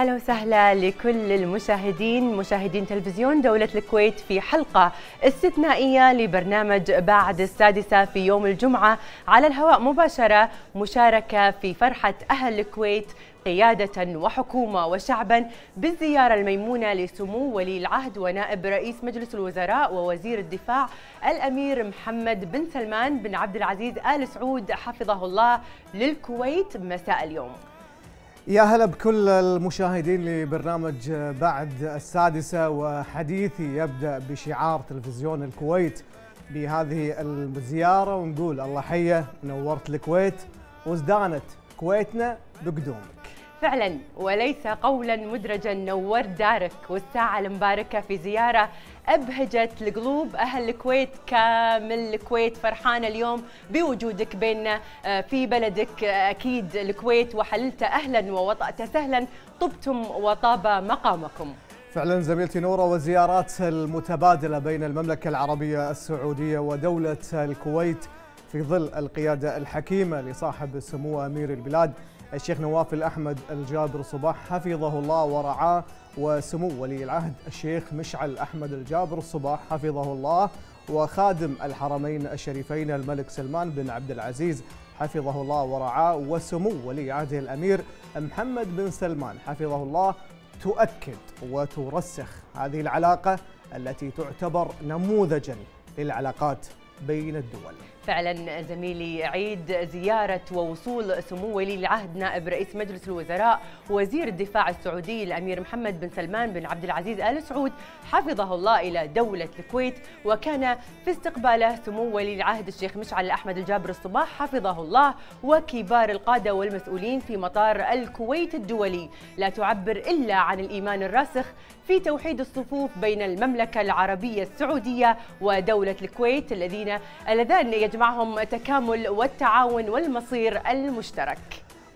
هلا وسهلا لكل المشاهدين مشاهدين تلفزيون دولة الكويت في حلقة استثنائية لبرنامج بعد السادسة في يوم الجمعة على الهواء مباشرة مشاركة في فرحة أهل الكويت قيادة وحكومة وشعبا بالزيارة الميمونة لسمو ولي العهد ونائب رئيس مجلس الوزراء ووزير الدفاع الأمير محمد بن سلمان بن عبد العزيز آل سعود حفظه الله للكويت مساء اليوم. يا هلا بكل المشاهدين لبرنامج بعد السادسة وحديثي يبدأ بشعار تلفزيون الكويت بهذه الزيارة ونقول الله حيه نورت الكويت وازدانت كويتنا بقدومك. فعلا وليس قولا مدرجا نورت دارك والساعة المباركة في زيارة أبهجت القلوب أهل الكويت كامل الكويت فرحانة اليوم بوجودك بيننا. في بلدك أكيد الكويت وحللت أهلا ووطأت سهلا طبتم وطاب مقامكم. فعلا زميلتي نورة والزيارات المتبادلة بين المملكة العربية السعودية ودولة الكويت في ظل القيادة الحكيمة لصاحب السمو أمير البلاد. الشيخ نواف الأحمد الجابر صباح حفظه الله ورعاه وسمو ولي العهد الشيخ مشعل أحمد الجابر الصباح حفظه الله وخادم الحرمين الشريفين الملك سلمان بن عبد العزيز حفظه الله ورعاه وسمو ولي عهده الأمير محمد بن سلمان حفظه الله تؤكد وترسخ. هذه العلاقة التي تعتبر نموذجا للعلاقات بين الدول. فعلا زميلي عيد زيارة ووصول سمو ولي العهد نائب رئيس مجلس الوزراء وزير الدفاع السعودي الأمير محمد بن سلمان بن عبد العزيز آل سعود حفظه الله إلى دولة الكويت. وكان في استقباله سمو ولي العهد الشيخ مشعل أحمد الجابر الصباح حفظه الله وكبار القادة والمسؤولين في مطار الكويت الدولي. لا تعبر إلا عن الإيمان الراسخ في توحيد الصفوف بين المملكة العربية السعودية ودولة الكويت الذين اللذان يجمعهم تكامل والتعاون والمصير المشترك.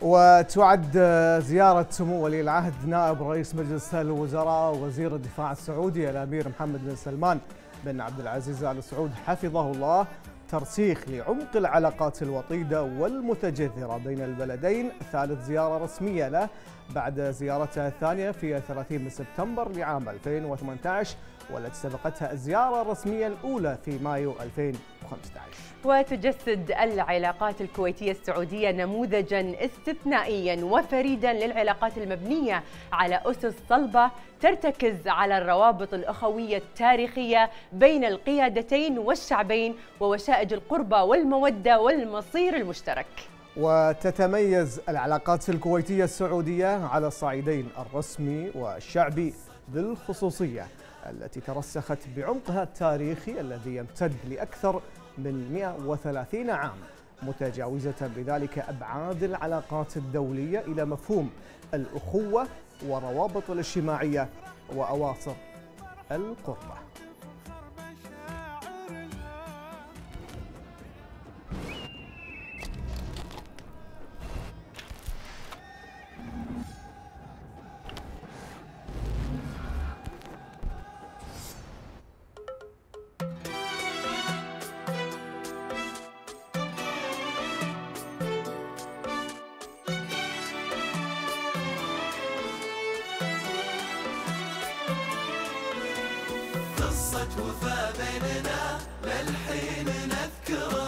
وتعد زيارة سمو ولي العهد نائب رئيس مجلس الوزراء وزير الدفاع السعودي الأمير محمد بن سلمان بن عبد العزيز آل سعود حفظه الله ترسيخ لعمق العلاقات الوطيدة والمتجذرة بين البلدين ثالث زيارة رسمية له بعد زيارته الثانية في 30 من سبتمبر لعام 2018 والتي سبقتها الزيارة الرسمية الأولى في مايو 2015 وتجسد العلاقات الكويتية السعودية نموذجا استثنائيا وفريدا للعلاقات المبنية على أسس صلبة ترتكز على الروابط الأخوية التاريخية بين القيادتين والشعبين ووشائج القربة والمودة والمصير المشترك. وتتميز العلاقات الكويتية السعودية على الصعيدين الرسمي والشعبي بالخصوصية. التي ترسخت بعمقها التاريخي الذي يمتد لأكثر من 130 عام متجاوزة بذلك أبعاد العلاقات الدولية إلى مفهوم الأخوة وروابط الاجتماعية وأواصر القربة. وفا بيننا للحين نذكرها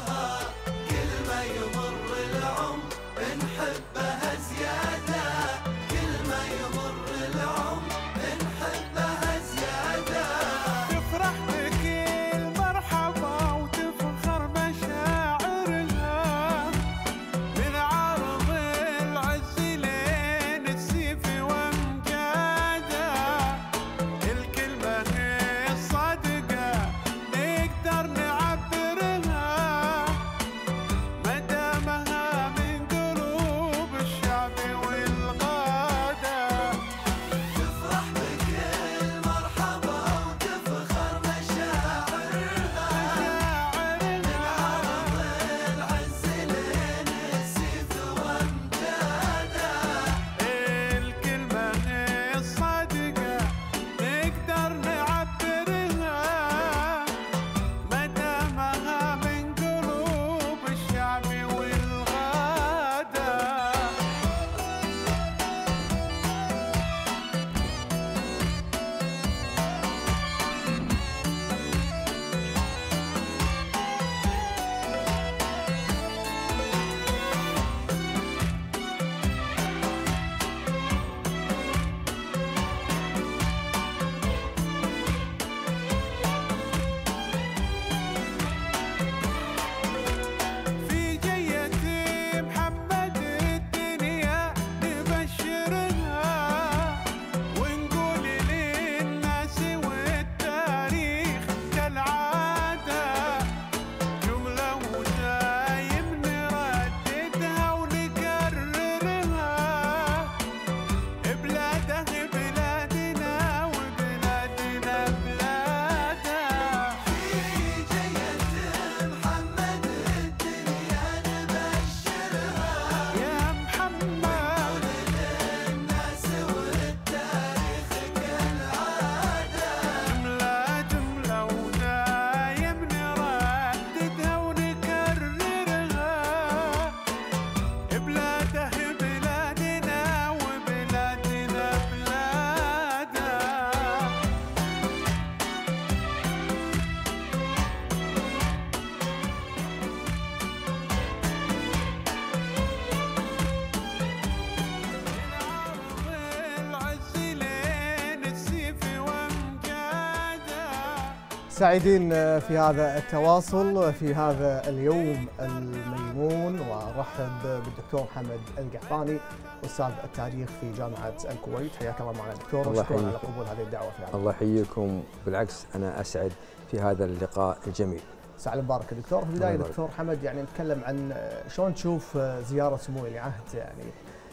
سعيدين في هذا التواصل في هذا اليوم الميمون وارحب بالدكتور محمد القحطاني أستاذ التاريخ في جامعة الكويت حياك الله معنا دكتور الله وشكرا على. قبول هذه الدعوة في. الله يحييكم بالعكس أنا أسعد في هذا اللقاء الجميل سعد مبارك دكتور في البداية. دكتور حمد يعني نتكلم عن آه، شلون تشوف آه، زيارة سمو ولي العهد يعني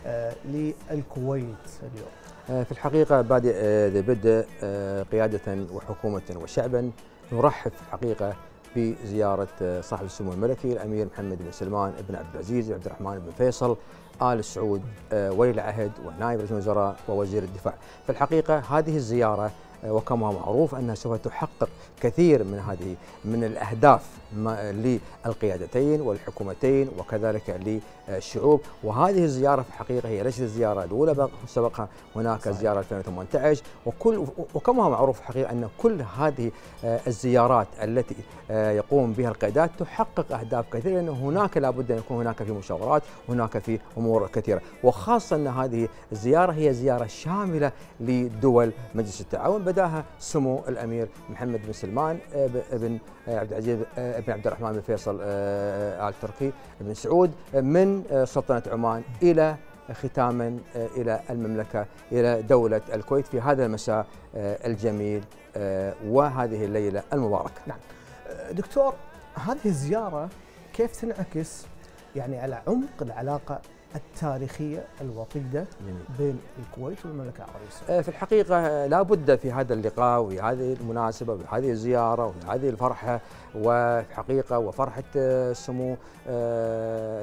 آه، للكويت اليوم آه، في الحقيقة بادئ آه، ذي بدء آه، قيادة وحكومة وشعبا نرحب في الحقيقة بزيارة صاحب السمو الملكي الأمير محمد بن سلمان بن عبد العزيز عبد الرحمن بن فيصل آل سعود آه، ولي العهد ونائب رئيس الوزراء ووزير الدفاع. في الحقيقة هذه الزيارة وكما معروف أنها سوف تحقق كثير من هذه من الأهداف ما- للقيادتين والحكومتين وكذلك للشعوب. وهذه الزيارة في الحقيقة هي ليست الزيارة الأولى بل سبقها هناك صحيح. زيارة 2018 وكل وكما معروف الحقيقة أن كل هذه آه، الزيارات التي آه، يقوم بها القيادات تحقق أهداف كثيرة لأن هناك لابد أن يكون هناك في مشاورات هناك في أمور كثيرة. وخاصة أن هذه الزيارة هي زيارة شاملة لدول مجلس التعاون. بداها سمو الأمير محمد بن سلمان آه، بن آه، عبد العزيز آه، بن عبد الرحمن بن فيصل آل تركي بن سعود من سلطنة عمان إلى ختاما إلى المملكة إلى دولة الكويت في هذا المساء الجميل وهذه الليلة المباركة. آه، دكتور هذه الزيارة كيف تنعكس يعني على عمق العلاقة التاريخية الوطيدة جميل. بين الكويت والمملكة العربية السعودية آه، في الحقيقة آه، لا بد في هذا اللقاء وفي هذه المناسبة وفي هذه الزيارة وفي هذه الفرحة وفي الحقيقة وفرحة آه، سمو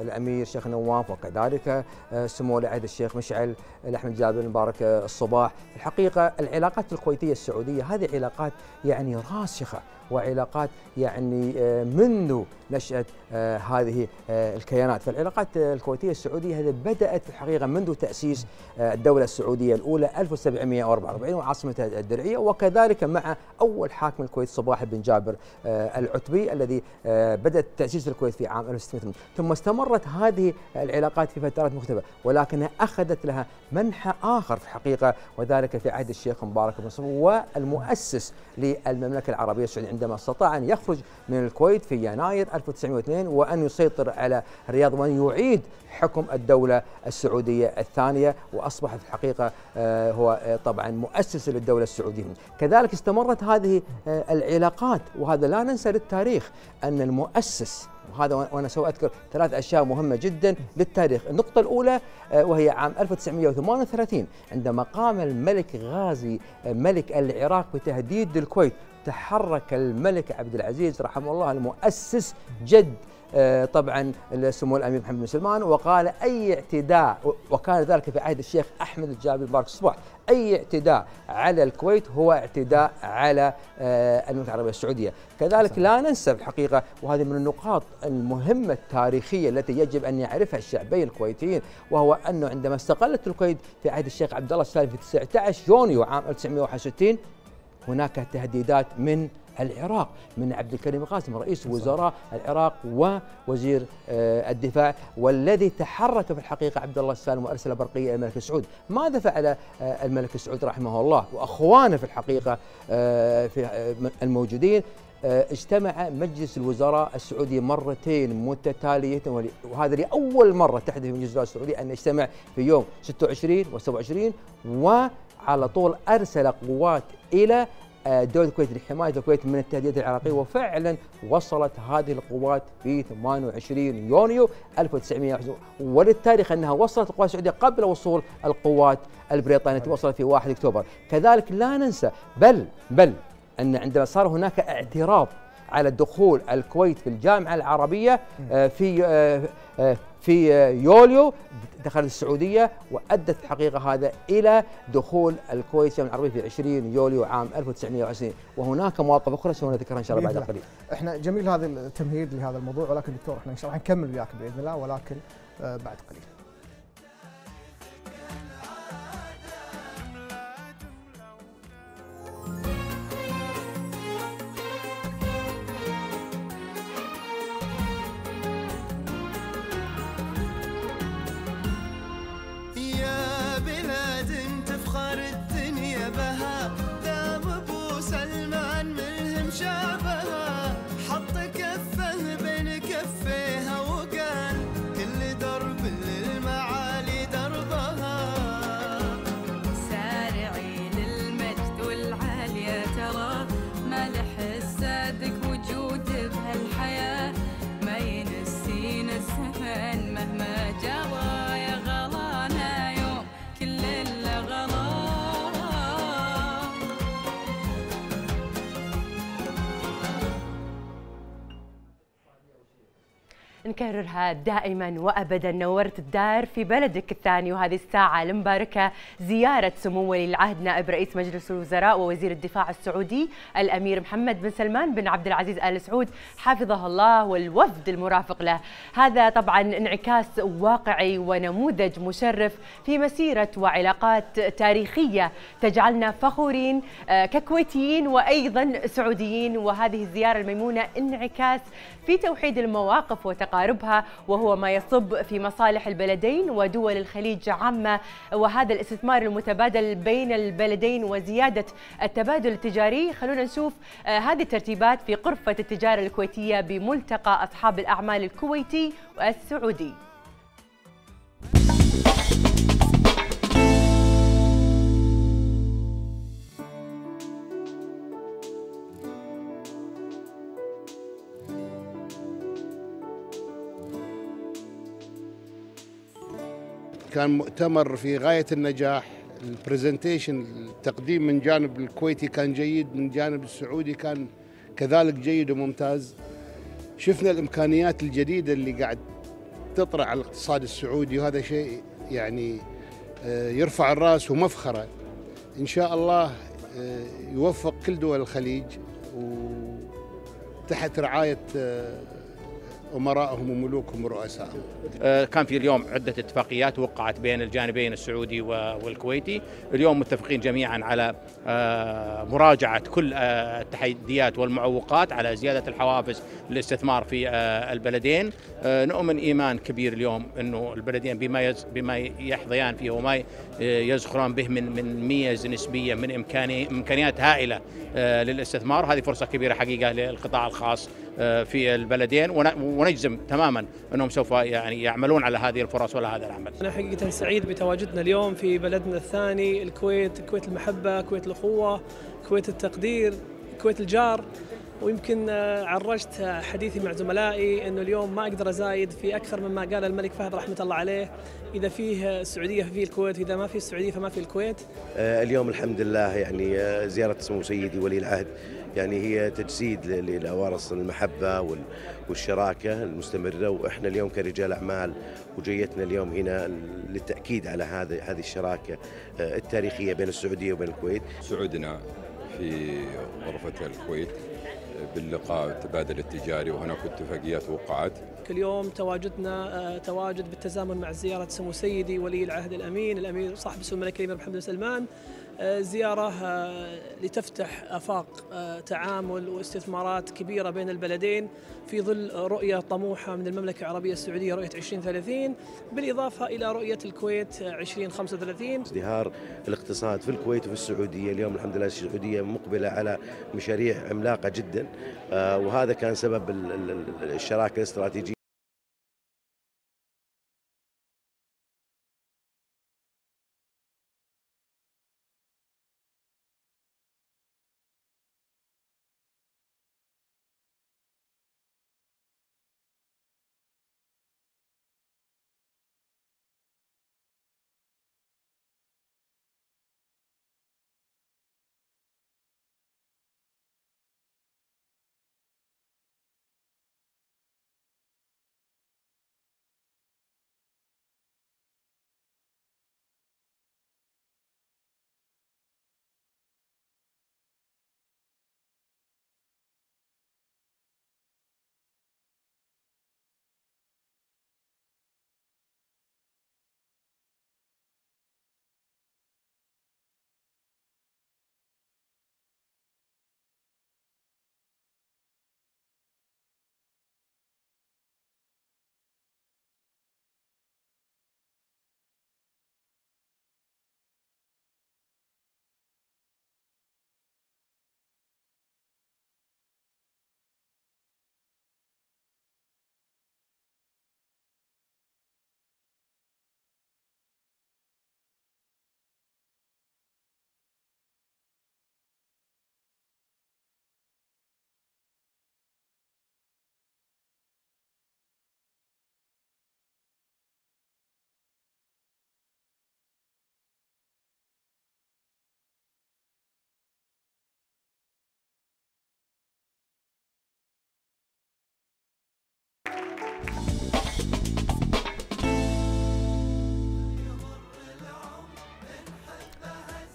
الأمير شيخ نواف وكذلك سمو العهد الشيخ مشعل الأحمد جابر المبارك آه، الصباح. في الحقيقة العلاقات الكويتية السعودية هذه علاقات يعني راسخة وعلاقات يعني آه، منذ نشأة آه، هذه آه، الكيانات. فالعلاقات الكويتية السعودية هذه بدأت في الحقيقة منذ تأسيس الدولة السعودية الأولى 1744 وعاصمتها الدرعية وكذلك مع أول حاكم الكويت صباح بن جابر العتبي الذي بدأت تأسيس الكويت في عام 1680 ثم استمرت هذه العلاقات في فترات مختلفة ولكنها أخذت لها منحى آخر في الحقيقة وذلك في عهد الشيخ مبارك بن صفوة والمؤسس للمملكة العربية السعودية عندما استطاع أن يخرج من الكويت في يناير 1902 وأن يسيطر على الرياض وأن يعيد حكم الدولة السعودية الثانية وأصبح في الحقيقة آه، هو آه، طبعا مؤسس للدولة السعودية. كذلك استمرت هذه آه، العلاقات وهذا لا ننسى للتاريخ أن المؤسس وهذا وأنا سوف أذكر ثلاث أشياء مهمة جدا للتاريخ، النقطة الأولى آه، وهي عام 1938 عندما قام الملك غازي آه، ملك العراق بتهديد الكويت، تحرك الملك عبد العزيز رحمه الله المؤسس جد طبعا سمو الامير محمد بن سلمان وقال أي اعتداء وكان ذلك في عهد الشيخ أحمد الجابر مبارك الصباح أي اعتداء على الكويت هو اعتداء على آه، المملكة العربية السعودية. كذلك لا ننسى الحقيقة وهذه من النقاط المهمة التاريخية التي يجب أن يعرفها الشعبين الكويتيين وهو أنه عندما استقلت الكويت في عهد الشيخ عبد الله السالم في 19 يونيو عام 1961 هناك تهديدات من العراق من عبد الكريم قاسم رئيس وزراء العراق ووزير آه، الدفاع والذي تحرك في الحقيقة عبد الله السالم وأرسل برقية إلى الملك سعود، ماذا فعل آه، الملك سعود رحمه الله وأخوانه في الحقيقة آه، في الموجودين؟ اجتمع مجلس الوزراء السعودي مرتين متتالية ول- وهذا لأول مرة تحدث في مجلس الوزراء السعودي أن يجتمع في يوم 26 و27 وعلى طول أرسل قوات إلى دولة الكويت لحماية الكويت من التهديدات العراقية وفعلا وصلت هذه القوات في 28 يونيو 1921 وللتاريخ أنها وصلت القوات السعودية قبل وصول القوات البريطانية التي وصلت في 1 أكتوبر. كذلك لا ننسى بل بل أن عندما صار هناك اعتراض على دخول الكويت في الجامعة العربية آه، في آه، آه، في يوليو دخلت السعودية وأدت الحقيقة هذا إلى دخول الكويت الجامعة العربية في 20 يوليو عام 1920 وهناك مواقف أخرى سوف نذكرها إن شاء الله بعد بإذن قليل. إحنا جميل هذا التمهيد لهذا الموضوع ولكن دكتور إحنا إن شاء الله نكمل وياك بإذن الله ولكن بعد قليل. نكررها دائما وابدا. نورت الدار في بلدك الثاني وهذه الساعة المباركة زيارة سمو ولي العهد نائب رئيس مجلس الوزراء ووزير الدفاع السعودي الأمير محمد بن سلمان بن عبد العزيز آل سعود حفظه الله والوفد المرافق له. هذا طبعا انعكاس واقعي ونموذج مشرف في مسيرة وعلاقات تاريخية تجعلنا فخورين آه، ككويتيين وأيضا سعوديين. وهذه الزيارة الميمونة انعكاس في توحيد المواقف وتقاربها وهو ما يصب في مصالح البلدين ودول الخليج عامة. وهذا الاستثمار المتبادل بين البلدين وزيادة التبادل التجاري. خلونا نشوف آه، هذه الترتيبات في غرفة التجارة الكويتية بملتقى أصحاب الأعمال الكويتي والسعودي. كان مؤتمر في غاية النجاح. البرزنتيشن التقديم من جانب الكويتي كان جيد من جانب السعودي كان كذلك جيد وممتاز. شفنا الإمكانيات الجديدة اللي قاعد تطرح على الاقتصاد السعودي وهذا شيء يعني آه، يرفع الرأس ومفخرة. إن شاء الله آه، يوفق كل دول الخليج وتحت رعاية آه، أمرائهم وملوكهم ورؤسائهم. آه، كان في اليوم عدة اتفاقيات وقعت بين الجانبين السعودي والكويتي. اليوم متفقين جميعا على آه، مراجعة كل آه، التحديات والمعوقات على زيادة الحوافز للاستثمار في البلدين. نؤمن إيمان كبير اليوم أنه البلدين بما بما يحظيان فيه وما يزخران به من من ميز نسبية من إمكاني إمكانيات هائلة للاستثمار. هذه فرصة كبيرة حقيقة للقطاع الخاص في البلدين. ون- ونجزم تماما أنهم سوف يعني يعملون على هذه الفرص ولا هذا العمل. أنا حقيقة سعيد بتواجدنا اليوم في بلدنا الثاني الكويت، كويت المحبة، كويت الأخوة، كويت التقدير، كويت الجار. ويمكن آه، عرجت حديثي مع زملائي إنه اليوم ما أقدر أزايد في أكثر مما قال الملك فهد رحمة الله عليه. إذا فيه السعوديه ففيه الكويت واذا ما فيه السعوديه فما فيه الكويت. آه، اليوم الحمد لله يعني آه، زيارة سمو سيدي ولي العهد. يعني هي تجسيد ل- للأوارص المحبة وال- والشراكة المستمرة وإحنا اليوم كرجال أعمال وجيتنا اليوم هنا للتأكيد على هذا هذه الشراكة آه، التاريخية بين السعودية وبين الكويت. سعودنا في غرفة الكويت باللقاء التبادل التجاري وهناك اتفاقيات وقعت. اليوم تواجدنا آه، تواجد بالتزامن مع زيارة سمو سيدي ولي العهد الأمين الأمير صاحب السمو الملك الأمير محمد بن سلمان. آه، زيارة آه، لتفتح آفاق آه، تعامل واستثمارات كبيرة بين البلدين في ظل رؤية طموحة من المملكة العربية السعودية رؤية 2030 بالإضافة إلى رؤية الكويت آه، 2035 ازدهار الاقتصاد في الكويت وفي السعودية. اليوم الحمد لله السعودية مقبلة على مشاريع عملاقة جدا آه، وهذا كان سبب ال- ال- الشراكة الاستراتيجية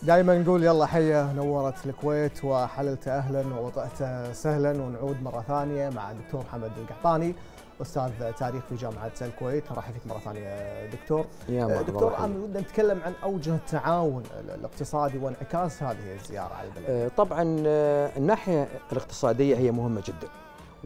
دائما نقول يلا حيا نورت الكويت وحللت أهلا ووطأت سهلا ونعود مرة ثانية مع الدكتور محمد القحطاني أستاذ تاريخ في جامعة الكويت. نرحب فيك مرة ثانية دكتور. يا دكتور أنا ودنا نتكلم عن أوجه التعاون الاقتصادي وانعكاس هذه الزيارة على البلد. آه، طبعا آه، الناحية الاقتصادية هي مهمة جدا.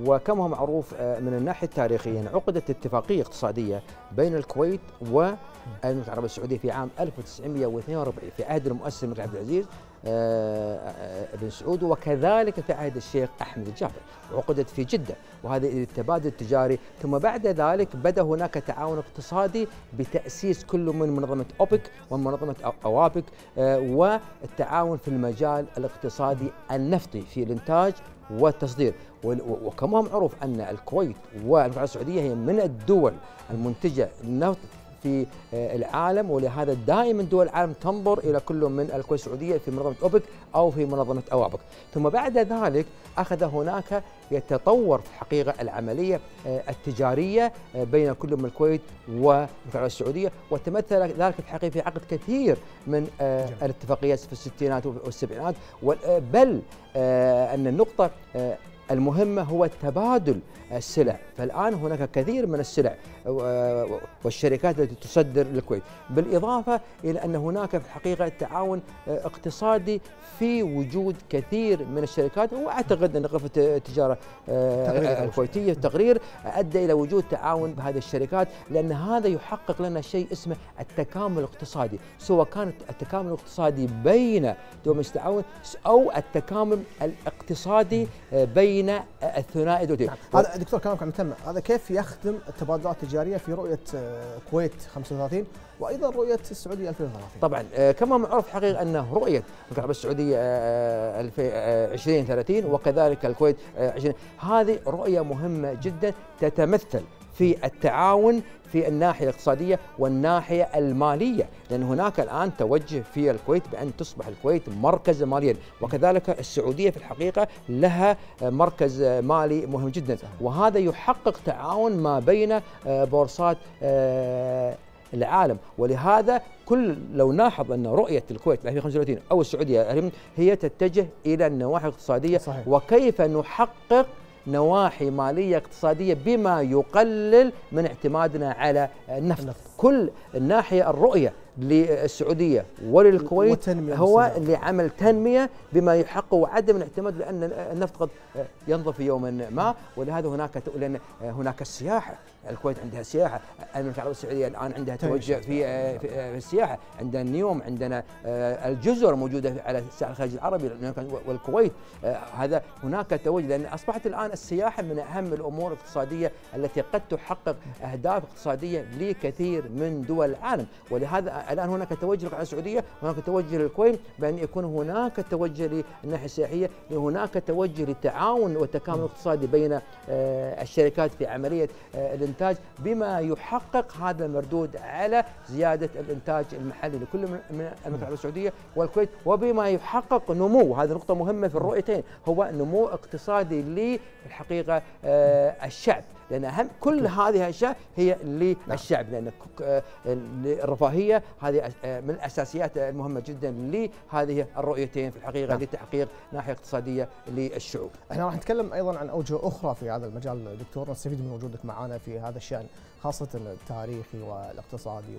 وكما هو معروف آه، من الناحية التاريخية أن عقدت اتفاقية اقتصادية بين الكويت والمملكه العربية السعودية في عام 1942 في عهد المؤسس الملك عبد العزيز آه، آه، بن سعود وكذلك في عهد الشيخ أحمد الجابر. عقدت في جدة وهذا التبادل التجاري. ثم بعد ذلك بدا هناك تعاون اقتصادي بتأسيس كل من منظمة أوبك ومنظمه أو- أوابك آه، والتعاون في المجال الاقتصادي النفطي في الإنتاج والتصدير. وكما معروف أن الكويت والمملكه العربيه السعودية هي من الدول المنتجة للنفط في آه، العالم ولهذا دائما دول العالم تنظر إلى كل من الكويت السعودية في منظمة أوبك أو في منظمة أوابك، ثم بعد ذلك أخذ هناك يتطور في الحقيقة العملية آه، التجارية آه، بين كل من الكويت والمملكه السعودية وتمثل ذلك في الحقيقة في عقد كثير من. الاتفاقيات في الستينات والسبعينات وال- بل أن النقطة المهمة هو تبادل السلع. فالآن هناك كثير من السلع والشركات التي تصدر للكويت بالإضافة إلى أن هناك في الحقيقة تعاون آه، اقتصادي في وجود كثير من الشركات وأعتقد أن غرفة التجارة آه، الكويتية التقرير أدى إلى وجود تعاون بهذه الشركات لأن هذا يحقق لنا شيء اسمه التكامل الاقتصادي. سواء كان التكامل الاقتصادي بين دول التعاون أو التكامل الاقتصادي آه، بين الثنائي دولتين نعم. دكتور كلامك عن متم هذا كيف يخدم التبادلات التجارية في رؤية آه، كويت 35 وأيضا رؤية السعودية 2030 طبعا آه، كما معروف حقيقة أن رؤية العربيه السعودية آه، 2030 وكذلك الكويت آه، 20 هذه رؤية مهمة جدا تتمثل في التعاون في الناحية الاقتصادية والناحية المالية لأن هناك الآن توجه في الكويت بأن تصبح الكويت مركزا ماليا وكذلك السعودية في الحقيقة لها مركز مالي مهم جدا وهذا يحقق تعاون ما بين آه، بورصات آه، العالم ولهذا كل لو ناحظ أن رؤية الكويت 2035 أو السعودية هي تتجه إلى النواحي الاقتصادية صحيح. وكيف نحقق نواحي مالية اقتصادية بما يقلل من اعتمادنا على النفط, النفط. كل الناحيه الرؤية للسعودية وللكويت هو. لعمل تنمية بما يحقق عدم الاعتماد لأن النفط قد ينضب في يوم ما ولهذا هناك لأن هناك السياحة. الكويت عندها سياحة المملكة العربية السعودية الآن عندها توجه في في في السياحة. عندنا النيوم عندنا آه، الجزر موجودة على ساحل الخليج العربي والكويت آه، هذا هناك توجه لأن أصبحت الآن السياحة من أهم الأمور الاقتصادية التي قد تحقق أهداف اقتصادية لكثير من دول العالم. ولهذا الآن هناك توجه على السعودية هناك توجه للكويت بأن يكون هناك توجه للناحية السياحية هناك توجه للتعاون والتكامل الاقتصادي بين آه، الشركات في عملية آه، الإنتاج بما يحقق هذا المردود على زيادة الإنتاج المحلي لكل من من المملكه العربيه السعودية والكويت وبما يحقق نمو هذه نقطة مهمة في الرؤيتين هو نمو اقتصادي للحقيقة آه، الشعب. لأن أهم كل هذه الأشياء هي للشعب لأن ك- آه، الرفاهية هذه آه، من الأساسيات المهمة جدا لهذه الرؤيتين في الحقيقة نعم. لتحقيق ناحية اقتصادية للشعوب. إحنا راح نتكلم أيضا عن اوجه أخرى في هذا المجال دكتور نستفيد من وجودك معنا في هذا الشأن خاصة التاريخي والاقتصادي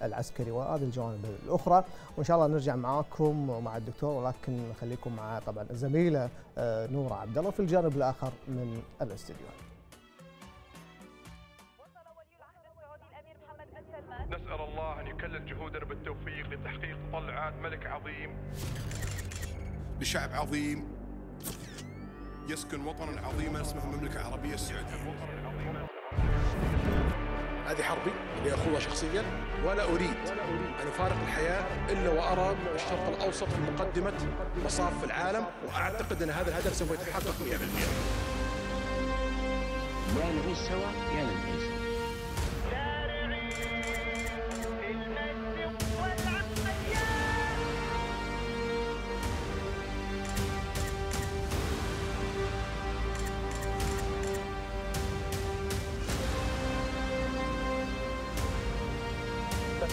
والعسكري وهذه الجوانب الأخرى. وإن شاء الله نرجع معاكم ومع الدكتور ولكن خليكم مع طبعا. الزميلة آه، نورة عبد الله في الجانب الآخر من الاستديو. لتحقيق طلعات ملك عظيم. لشعب عظيم. يسكن وطنا عظيما اسمه المملكة العربية السعودية. هذه حربي اللي أخوها شخصيا. ولا أريد أن أفارق الحياة إلا وأرى الشرق الأوسط في مقدمة مصاف العالم. وأعتقد أن هذا الهدف سوف يتحقق 100% يا نعيش سوا يا ننعيش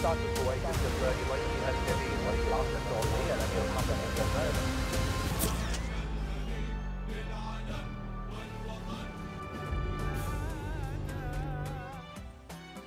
سوا سلطات الكويت استقبال وليها الكبير ولي العهد السعودي الامير محمد بن سلمان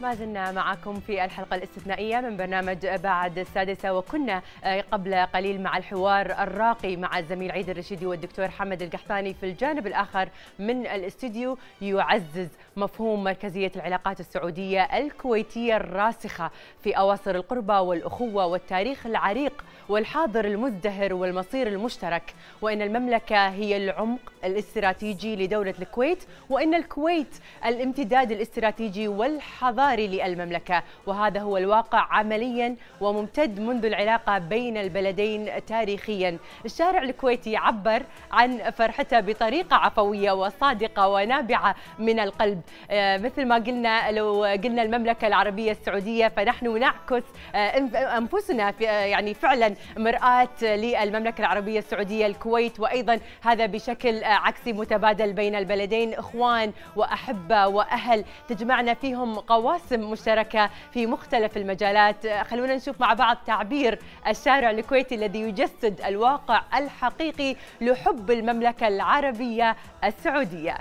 ما زلنا معكم في الحلقة الاستثنائية من برنامج بعد السادسة. وكنا آه، قبل قليل مع الحوار الراقي مع الزميل عيد الرشيدي والدكتور حمد القحطاني في الجانب الآخر من الاستديو يعزز مفهوم مركزية العلاقات السعودية الكويتية الراسخة في أواصر القربة والأخوة والتاريخ العريق والحاضر المزدهر والمصير المشترك. وإن المملكة هي العمق الاستراتيجي لدولة الكويت وإن الكويت الامتداد الاستراتيجي والحضاري للمملكة. وهذا هو الواقع عمليا وممتد منذ العلاقة بين البلدين تاريخيا. الشارع الكويتي عبر عن فرحته بطريقة عفوية وصادقة ونابعة من القلب. آه، مثل ما قلنا لو قلنا المملكة العربية السعودية فنحن نعكس آه، أنف- أنفسنا آه، يعني فعلا مرآة للمملكة العربية السعودية الكويت. وأيضا هذا بشكل عكسي متبادل بين البلدين. إخوان وأحبة وأهل تجمعنا فيهم قواسم مشتركة في مختلف المجالات. خلونا نشوف مع بعض تعبير الشارع الكويتي الذي يجسد الواقع الحقيقي لحب المملكة العربية السعودية.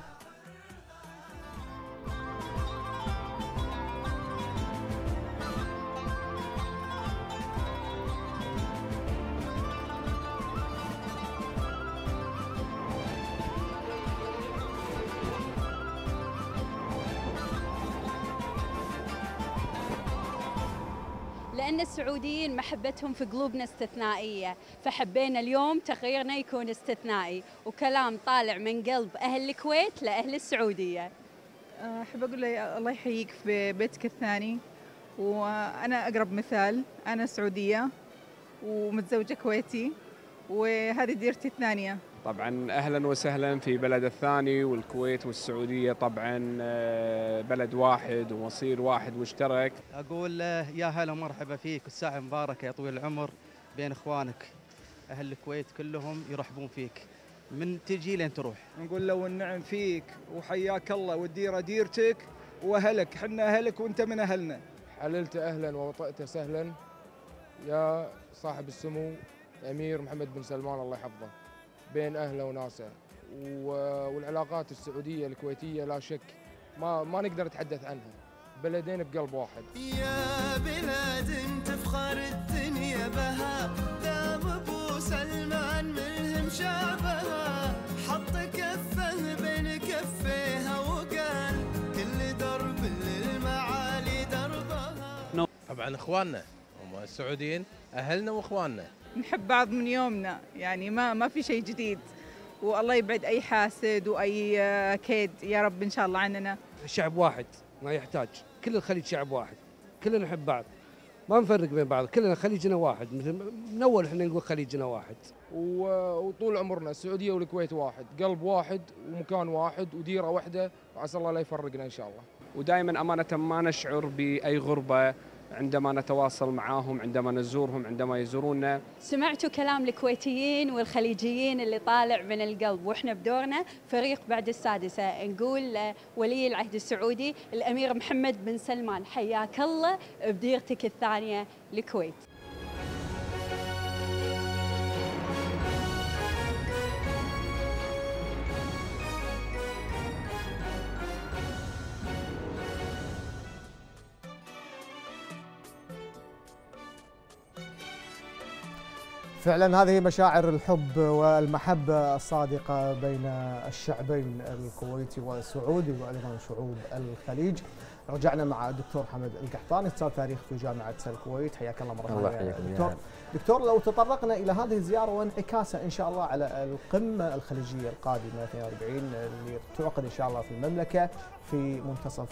لأن السعوديين محبتهم في قلوبنا استثنائية فحبينا اليوم تغييرنا يكون استثنائي وكلام طالع من قلب أهل الكويت لأهل السعودية. أحب أقول له الله يحييك في بيتك الثاني. وأنا أقرب مثال أنا سعودية ومتزوجة كويتي وهذه ديرتي الثانية. طبعا أهلا وسهلا في بلد الثاني والكويت والسعودية طبعا آه، بلد واحد ومصير واحد مشترك. أقول له يا هلا ومرحبا فيك والساعة مباركة يا طويل العمر بين إخوانك. أهل الكويت كلهم يرحبون فيك. من تجي لين تروح؟ نقول له والنعم فيك وحياك الله والديره ديرتك وأهلك. حنا أهلك وأنت من أهلنا. حللت أهلا ووطأت سهلا. يا صاحب السمو الامير محمد بن سلمان الله يحفظه. بين أهله وناسه. والعلاقات السعودية الكويتية لا شك ما ما نقدر نتحدث عنها. بلدين بقلب واحد. يا بلاد تفخر الدنيا بها. دام أبو سلمان ملهم شعبها حط كفه بين كفيها وقال كل درب للمعالي دربها. طبعا إخواننا هم السعوديين أهلنا وإخواننا. نحب بعض من يومنا. يعني ما ما في شيء جديد. والله يبعد أي حاسد وأي آه، كيد. يا رب إن شاء الله عننا. شعب واحد ما يحتاج. كل الخليج شعب واحد. كلنا نحب بعض. ما نفرق بين بعض. كلنا خليجنا واحد. مثل من أول إحنا نقول خليجنا واحد. و- وطول عمرنا السعودية والكويت واحد. قلب واحد ومكان واحد وديرة واحدة. وعسى الله لا يفرقنا إن شاء الله. ودائما أمانة ما نشعر بأي غربة عندما نتواصل معاهم عندما نزورهم عندما يزوروننا. سمعتوا كلام الكويتيين والخليجيين اللي طالع من القلب وإحنا بدورنا؟ فريق بعد السادسة نقول ولي العهد السعودي الأمير محمد بن سلمان حياك الله بديرتك الثانية الكويت فعلا هذه مشاعر الحب والمحبة الصادقة بين الشعبين الكويتي والسعودي وأيضا شعوب الخليج. رجعنا مع الدكتور حمد القحطاني أستاذ تاريخ في جامعة الكويت. حياك الله مرة الله ثانية. يحييكم يا دكتور. دكتور لو تطرقنا إلى هذه الزيارة وانعكاسها إن شاء الله على القمة الخليجية القادمة 42 اللي تعقد إن شاء الله في المملكة في منتصف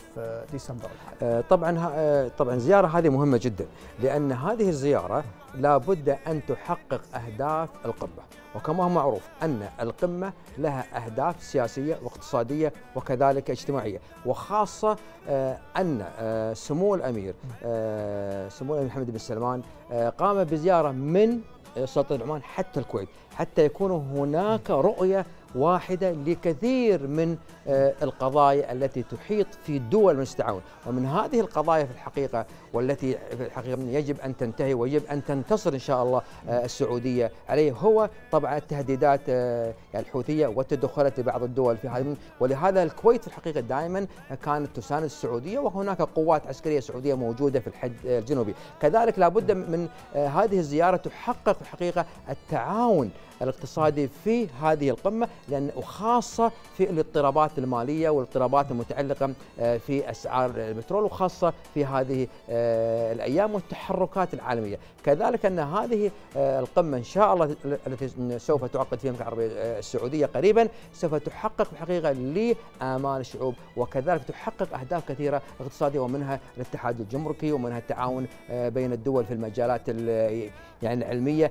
ديسمبر الحالي آه، طبعا آه، طبعا الزياره هذه مهمة جدا لأن هذه الزيارة لابد أن تحقق أهداف القمة. وكما هو معروف أن القمة لها أهداف سياسية واقتصادية وكذلك اجتماعية. وخاصة آه، أن آه، سمو الأمير آه، سمو الأمير محمد بن سلمان آه، قام بزيارة من آه، سلطنه عمان حتى الكويت حتى يكون هناك رؤية واحدة لكثير من آه، القضايا التي تحيط في دول المجلس التعاون ومن هذه القضايا في الحقيقة والتي في الحقيقة يجب أن تنتهي ويجب أن تنتصر إن شاء الله آه، السعودية عليه هو طبعا التهديدات آه، يعني الحوثية والتدخلات لبعض الدول في هذا ولهذا الكويت في الحقيقة دائما كانت تساند السعودية وهناك قوات عسكرية سعودية موجودة في الحد الجنوبي. كذلك لابد من هذه الزيارة تحقق في الحقيقة التعاون الاقتصادي في هذه القمة. لأن وخاصة في الاضطرابات المالية والاضطرابات المتعلقة آه، في أسعار البترول وخاصة في هذه آه، الأيام والتحركات العالمية، كذلك أن هذه آه، القمة إن شاء الله التي سوف تعقد في المملكة العربية السعودية قريبا سوف تحقق في الحقيقة لآمال الشعوب وكذلك تحقق أهداف كثيرة اقتصادية ومنها الاتحاد الجمركي ومنها التعاون بين الدول في المجالات ال- يعني العلمية.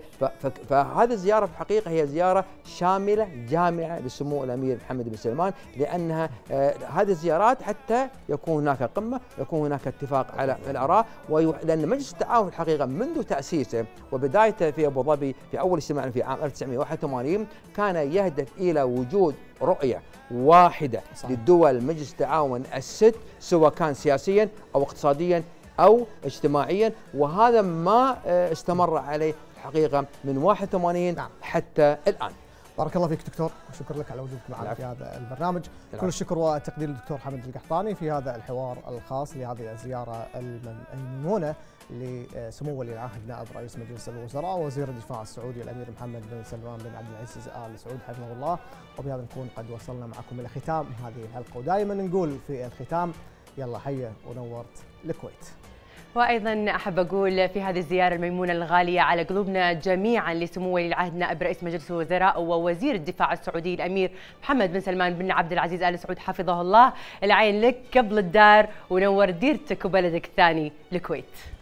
فهذه الزيارة في الحقيقة هي زيارة شاملة جامعة لسمو الأمير محمد بن سلمان لأنها آه، هذه الزيارات حتى يكون هناك قمة يكون هناك اتفاق على الآراء ويو- لأن مجلس التعاون في الحقيقة منذ تأسيسه وبدايته في أبو ظبي في أول اجتماع في عام 1981 كان يهدف إلى وجود رؤية واحدة صحيح. لدول مجلس التعاون الست سواء كان سياسيا أو اقتصاديا أو اجتماعيا وهذا ما آه، استمر عليه الحقيقة من 81 نعم. حتى الآن بارك الله فيك دكتور وشكرا لك على وجودك معنا في هذا البرنامج. كل الشكر والتقدير للدكتور حمد القحطاني في هذا الحوار الخاص لهذه الزيارة المم- الميمونة لسمو ولي العهد نائب رئيس مجلس الوزراء وزير الدفاع السعودي الأمير محمد بن سلمان بن عبد العزيز آل سعود حفظه الله. وبهذا نكون قد وصلنا معكم إلى ختام هذه الحلقة. ودائما نقول في الختام يلا حيه ونورت الكويت. وأيضا أحب أقول في هذه الزيارة الميمونة الغالية على قلوبنا جميعا لسمو ولي العهد نائب رئيس مجلس الوزراء ووزير الدفاع السعودي الأمير محمد بن سلمان بن عبد العزيز آل سعود حفظه الله. العين لك قبل الدار ونور ديرتك وبلدك الثاني الكويت.